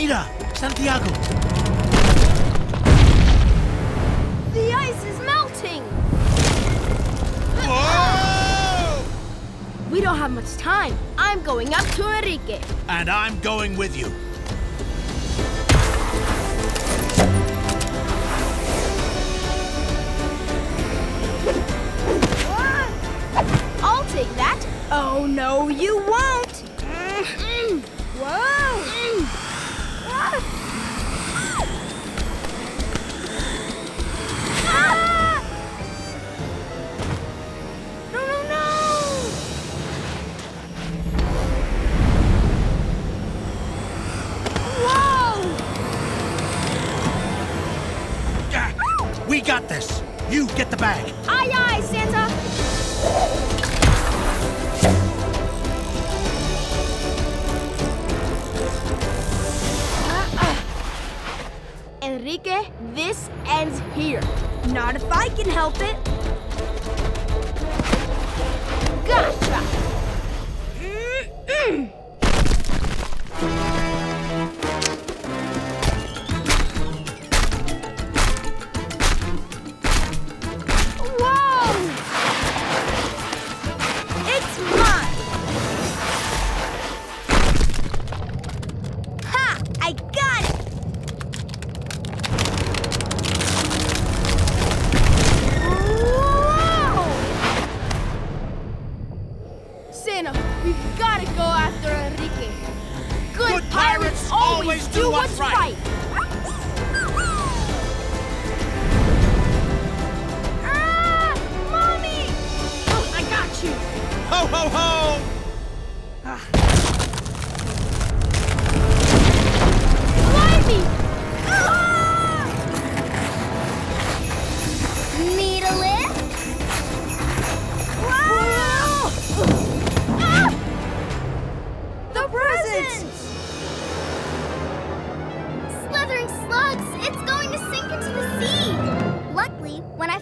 Mira, Santiago. The ice is melting! Whoa! We don't have much time. I'm going up to Enrique. And I'm going with you. I'll take that. Oh, no, you won't. Mm. Whoa. We got this. You get the bag. Aye, aye, Santa. Uh-uh. Enrique, this ends here. Not if I can help it.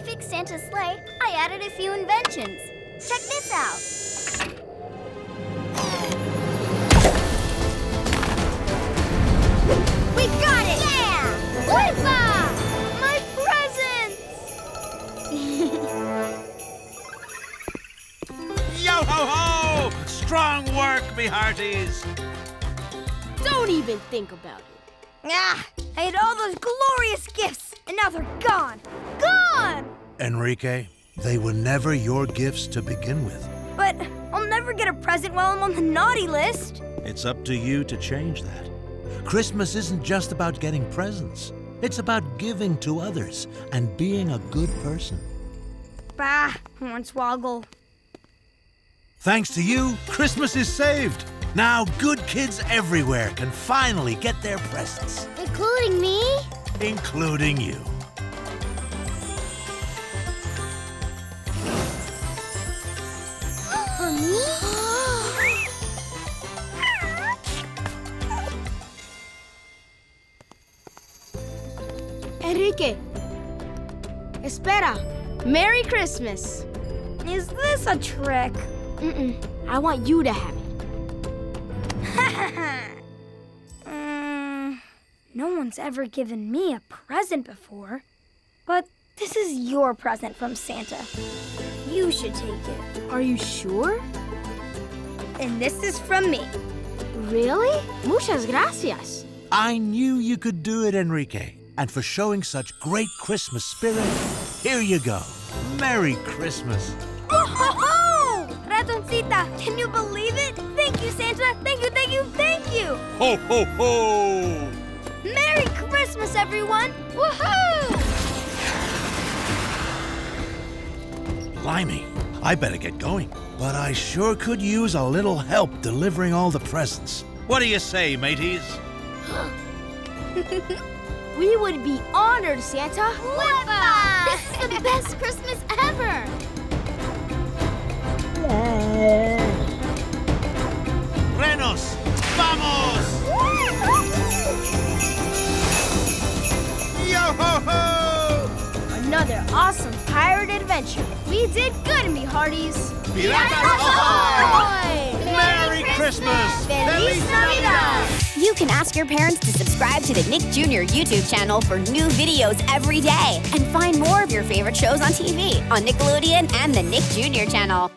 When I Santa's sleigh, I added a few inventions. Check this out. We got it! Yeah! Wepa! My presents! Yo ho ho! Strong work, me hearties. Don't even think about it. Ah, I had all those glorious gifts, and now they're gone. Gone! Enrique, they were never your gifts to begin with. But I'll never get a present while I'm on the naughty list. It's up to you to change that. Christmas isn't just about getting presents. It's about giving to others and being a good person. Bah, Hornswoggle. Thanks to you, Christmas is saved. Now good kids everywhere can finally get their presents, Including me? including you. Enrique. Espera. Merry Christmas. Is this a trick? Mm-mm. I want you to have it. Mm, no one's ever given me a present before. But this is your present from Santa. You should take it. Are you sure? And this is from me. Really? Muchas gracias. I knew you could do it, Enrique. And for showing such great Christmas spirit, here you go. Merry Christmas. Oh, ho, ho! Ratoncita, can you believe it? Thank you, Santa. Thank you, thank you, thank you. Ho, ho, ho! Merry Christmas, everyone. Woohoo! Blimey, I better get going. But I sure could use a little help delivering all the presents. What do you say, mateys? We would be honored, Santa. Wepa! This is the best Christmas ever! Renos, vamos! Yo ho ho! Another awesome pirate adventure. We did good, me hearties. Piratas ahoy! Ahoy! Merry Christmas! Feliz Navidad! You can ask your parents to subscribe to the Nick Jr. YouTube channel for new videos every day and find more of your favorite shows on TV on Nickelodeon and the Nick Jr. channel.